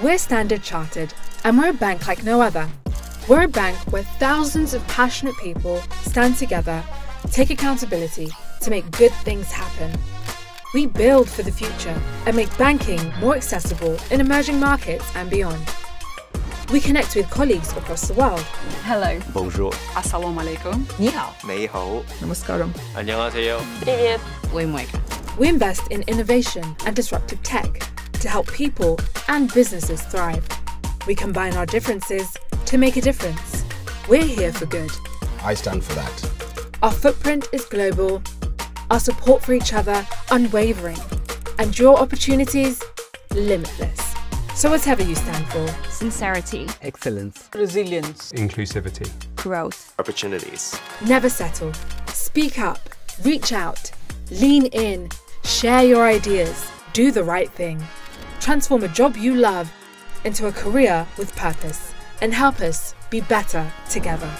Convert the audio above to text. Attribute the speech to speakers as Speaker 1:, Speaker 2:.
Speaker 1: We're Standard Chartered, and we're a bank like no other. We're a bank where thousands of passionate people stand together, take accountability to make good things happen. We build for the future and make banking more accessible in emerging markets and beyond. We connect with colleagues across the world.
Speaker 2: Hello.
Speaker 3: Bonjour.
Speaker 2: Assalamu alaikum.
Speaker 4: Ni hao.
Speaker 3: Nei hao.
Speaker 4: Namaskaram.
Speaker 3: 안녕하세요.
Speaker 2: Привет.
Speaker 1: We invest in innovation and disruptive tech to help people and businesses thrive. We combine our differences to make a difference. We're here for good.
Speaker 5: I stand for that.
Speaker 1: Our footprint is global, our support for each other unwavering, and your opportunities limitless. So, whatever you stand for,
Speaker 2: Sincerity.
Speaker 6: Excellence.
Speaker 4: Resilience.
Speaker 7: Inclusivity.
Speaker 2: Growth.
Speaker 3: Opportunities.
Speaker 1: never settle. Speak up, reach out, lean in, share your ideas, do the right thing. Transform a job you love into a career with purpose and help us be better together.